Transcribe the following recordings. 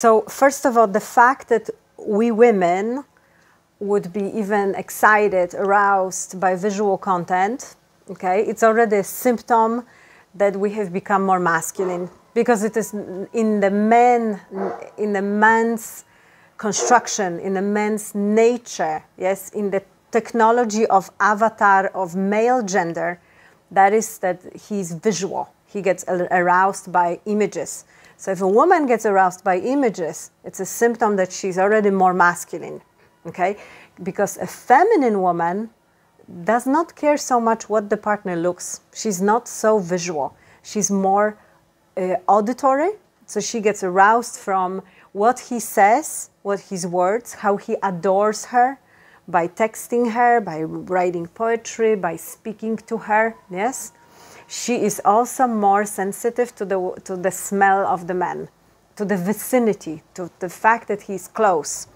So, first of all, the fact that we women would be even excited, aroused by visual content, okay, it's already a symptom that we have become more masculine because it is in the men, in the man's construction, in the man's nature, yes, in the technology of avatar of male gender, that is that he's visual. He gets aroused by images. So if a woman gets aroused by images, it's a symptom that she's already more masculine, okay? Because a feminine woman does not care so much what the partner looks. She's not so visual. She's more uh, auditory. So she gets aroused from what he says, what his words, how he adores her by texting her, by writing poetry, by speaking to her. Yes? She is also more sensitive to the, to the smell of the man, to the vicinity, to the fact that he's close.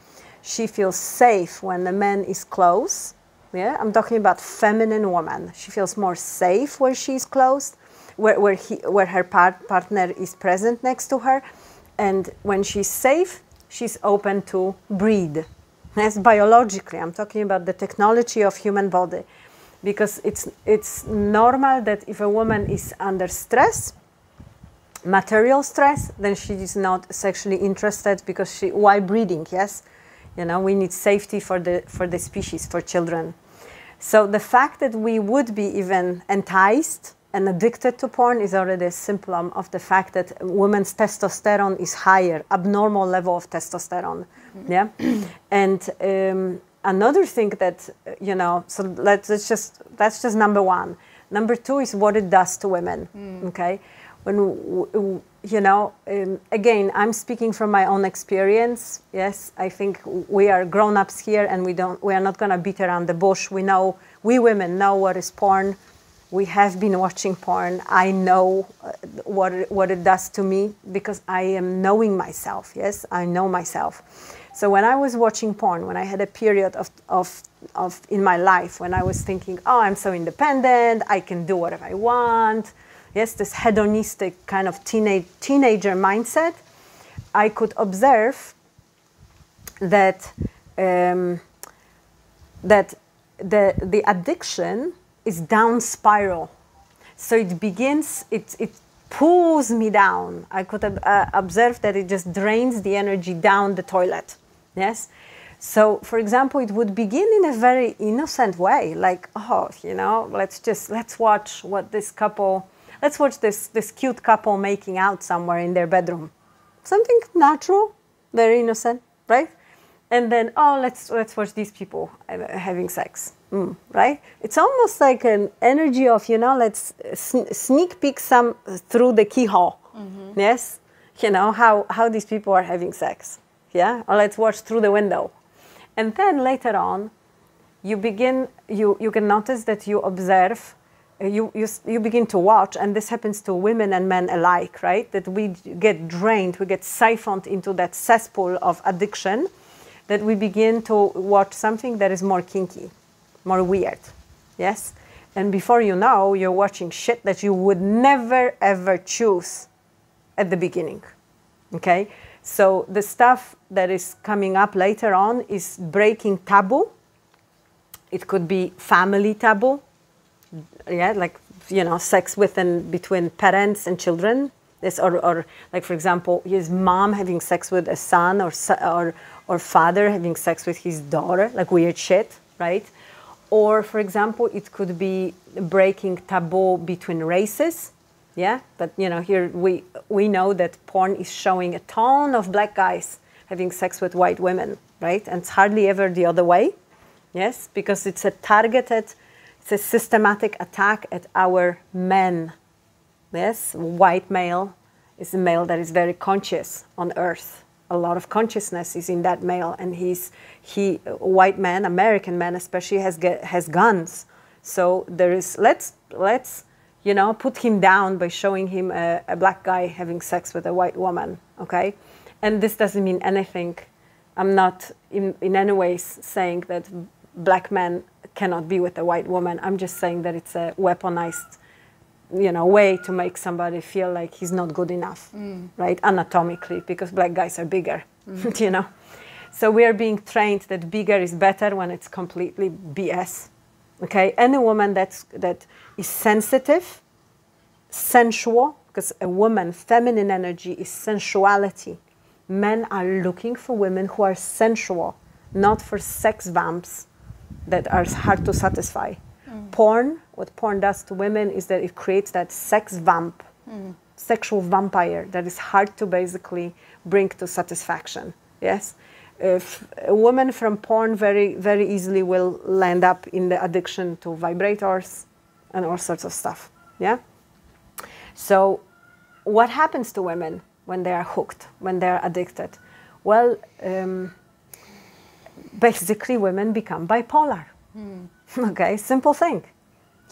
She feels safe when the man is close. Yeah, I'm talking about feminine woman. She feels more safe where she's close where, where, he, where her part, partner is present next to her. And when she's safe, she's open to breed. Yes, biologically, I'm talking about the technology of human body. Because it's, it's normal that if a woman is under stress, material stress, then she is not sexually interested because she, why breeding, yes? You know, we need safety for the, for the species, for children. So the fact that we would be even enticed and addicted to porn is already a symptom of the fact that women's testosterone is higher, abnormal level of testosterone. Yeah, and um, another thing that you know, so let's, let's, just that's just number one. Number two is what it does to women. Mm. Okay, when you know, um, again, I'm speaking from my own experience. Yes, I think we are grown-ups here, and we don't, we are not going to beat around the bush. We know, we women know what is porn we have been watching porn. I know uh, what it, what it does to me because I am knowing myself. Yes, I know myself. So when I was watching porn, when I had a period of, of, of in my life when I was thinking, oh, I'm so independent, I can do whatever I want. Yes, this hedonistic kind of teenage teenager mindset. I could observe that um, that the the addiction is down spiral. So it begins, it, it pulls me down. I could uh, observe that it just drains the energy down the toilet. Yes? So, for example, it would begin in a very innocent way, like, oh, you know, let's just let's watch what this couple, let's watch this this cute couple making out somewhere in their bedroom, something natural, very innocent, right? And then, oh, let's let's watch these people having sex. Mm, right? It's almost like an energy of, you know, let's sn- sneak peek some through the keyhole. Mm-hmm. Yes? You know, how, how these people are having sex. Yeah? Or let's watch through the window. And then later on, you begin, you, you can notice that you observe, uh, you, you, you begin to watch, and this happens to women and men alike, right? That we get drained, we get siphoned into that cesspool of addiction, that we begin to watch something that is more kinky more weird. Yes? And before you know, you're watching shit that you would never ever choose at the beginning. Okay? So the stuff that is coming up later on is breaking taboo. It could be family taboo. Yeah, like you know, sex within between parents and children. This, or, or like for example, his mom having sex with a son, or or or father having sex with his daughter, like weird shit, right? Or, for example, it could be breaking taboo between races. Yeah, but you know, here we, we know that porn is showing a ton of black guys having sex with white women, right? And it's hardly ever the other way. Yes, because it's a targeted, it's a systematic attack at our men. Yes, white male is a male that is very conscious on earth a lot of consciousness is in that male, and he's he white man, American man especially has has guns. So there is let's let's you know put him down by showing him a, a black guy having sex with a white woman. Okay, and this doesn't mean anything. I'm not in, in any ways saying that black men cannot be with a white woman. I'm just saying that it's a weaponized you know way to make somebody feel like he's not good enough mm. right anatomically because black guys are bigger mm. you know so we are being trained that bigger is better when it's completely bs okay any woman that's that is sensitive sensual because a woman feminine energy is sensuality men are looking for women who are sensual not for sex vamps that are hard to satisfy mm. porn what porn does to women is that it creates that sex vamp, mm. sexual vampire that is hard to basically bring to satisfaction. Yes? If a woman from porn very, very easily will land up in the addiction to vibrators and all sorts of stuff. Yeah? So, what happens to women when they are hooked, when they are addicted? Well, um, basically, women become bipolar. Mm. okay, simple thing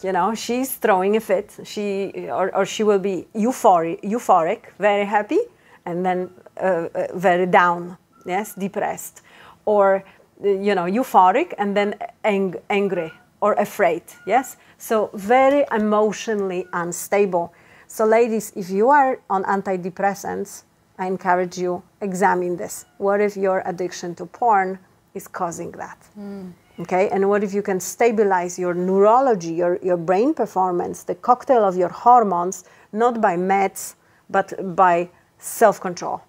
you know she's throwing a fit she or, or she will be euphoric, euphoric very happy and then uh, uh, very down yes depressed or you know euphoric and then ang- angry or afraid yes? So very emotionally unstable. So ladies if you are on antidepressants i encourage you examine this. What if your addiction to porn is causing that? Mm. Okay, and what if you can stabilize your neurology, your, your brain performance, the cocktail of your hormones, not by meds, but by self control,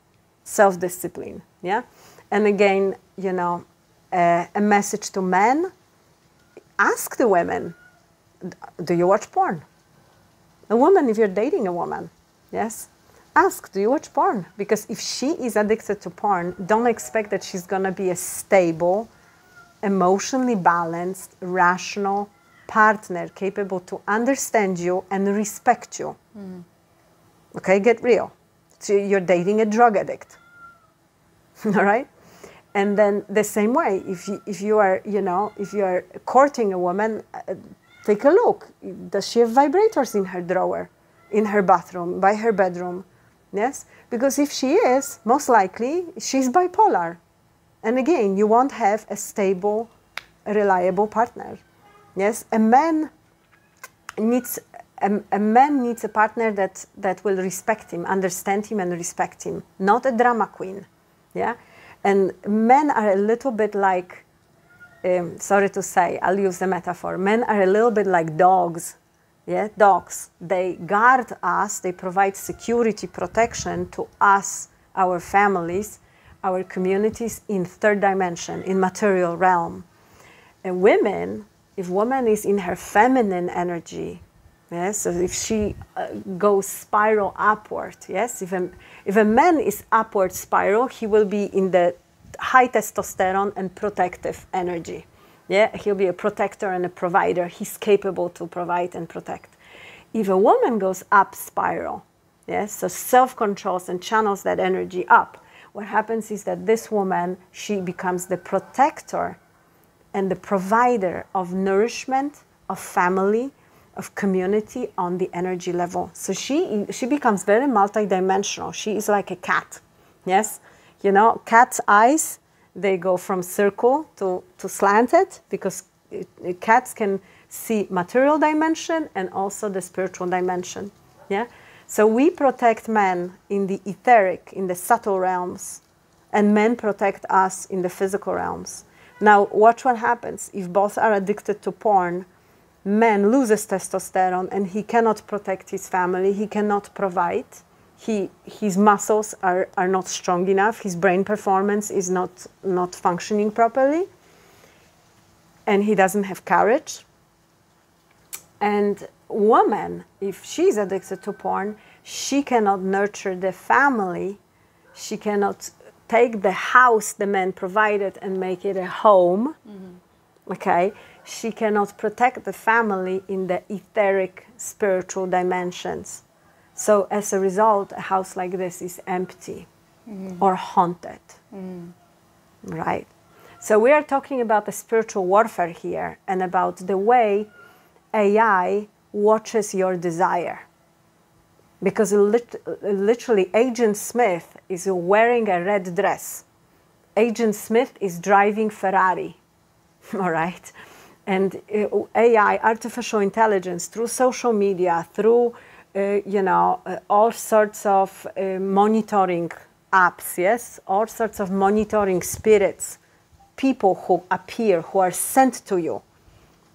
self discipline? Yeah, and again, you know, uh, a message to men ask the women, do you watch porn? A woman, if you're dating a woman, yes, ask, do you watch porn? Because if she is addicted to porn, don't expect that she's gonna be a stable, emotionally balanced, rational partner capable to understand you and respect you. Mm. Okay, get real. You're dating a drug addict. All right? And then the same way, if you, if you are, you know, if you are courting a woman, uh, take a look. Does she have vibrators in her drawer, in her bathroom, by her bedroom? Yes? Because if she is, most likely she's bipolar. And again, you won't have a stable, reliable partner. Yes, a man needs a, a, man needs a partner that, that will respect him, understand him, and respect him, not a drama queen. Yeah, and men are a little bit like, um, sorry to say, I'll use the metaphor. Men are a little bit like dogs. Yeah, dogs. They guard us. They provide security, protection to us, our families, our communities in third dimension, in material realm. And women, if woman is in her feminine energy, yes, so if she uh, goes spiral upward, yes, if a, if a man is upward spiral, he will be in the high testosterone and protective energy. Yeah, he'll be a protector and a provider. He's capable to provide and protect. If a woman goes up spiral, yes, so self controls and channels that energy up, what happens is that this woman, she becomes the protector and the provider of nourishment, of family, of community on the energy level. So she, she becomes very multidimensional. She is like a cat. Yes? You know, cat's eyes, they go from circle to, to slanted because it, it, cats can see material dimension and also the spiritual dimension. Yeah? So we protect men in the etheric, in the subtle realms, and men protect us in the physical realms. Now, watch what happens if both are addicted to porn. Man loses testosterone and he cannot protect his family, he cannot provide. He, his muscles are, are not strong enough, his brain performance is not, not functioning properly, and he doesn't have courage. And woman, if she's addicted to porn, she cannot nurture the family. She cannot take the house the man provided and make it a home. Mm-hmm. Okay? She cannot protect the family in the etheric spiritual dimensions. So, as a result, a house like this is empty mm-hmm. or haunted. Mm. Right? So, we are talking about the spiritual warfare here and about the way AI watches your desire. Because lit- literally, Agent Smith is wearing a red dress. Agent Smith is driving Ferrari, all right? And uh, AI, artificial intelligence, through social media, through uh, you know, uh, all sorts of uh, monitoring apps, yes, all sorts of monitoring spirits, people who appear, who are sent to you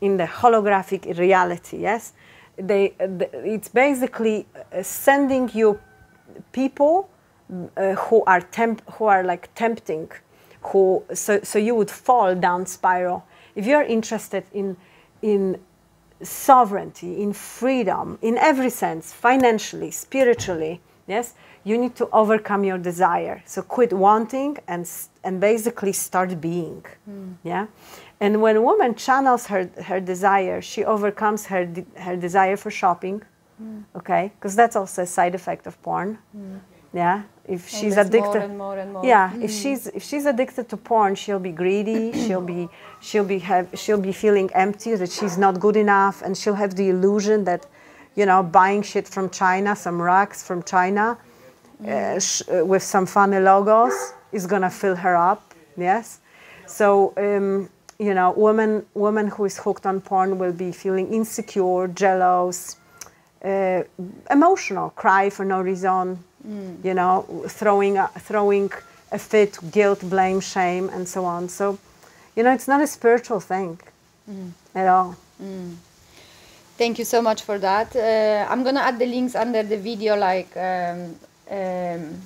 in the holographic reality, yes. They, it's basically uh, sending you people uh, who are temp- who are like tempting, who so so you would fall down spiral. If you're interested in in sovereignty, in freedom, in every sense, financially, spiritually, yes, you need to overcome your desire. So quit wanting and and basically start being. Mm. Yeah. And when a woman channels her, her desire, she overcomes her, de- her desire for shopping, mm. okay? Because that's also a side effect of porn. Mm. Yeah, if she's addicted, more and more and more. yeah, mm. if she's if she's addicted to porn, she'll be greedy. she'll be she'll be have she'll be feeling empty that she's not good enough, and she'll have the illusion that, you know, buying shit from China, some rugs from China, uh, mm. sh- uh, with some funny logos is gonna fill her up. Yes, so. Um, you know, woman woman who is hooked on porn will be feeling insecure, jealous, uh, emotional, cry for no reason, mm. you know, throwing a, throwing a fit, guilt, blame, shame, and so on. So, you know, it's not a spiritual thing mm. at all. Mm. Thank you so much for that. Uh, I'm gonna add the links under the video, like um, um,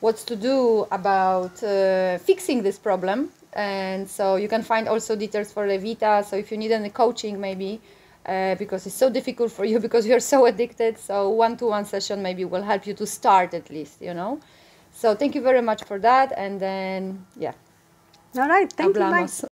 what's to do about uh, fixing this problem and so you can find also details for Levita. So if you need any coaching, maybe uh, because it's so difficult for you because you're so addicted, so one-to-one session maybe will help you to start at least, you know. So thank you very much for that, and then yeah. All right, thank Hablamos. you. Bye.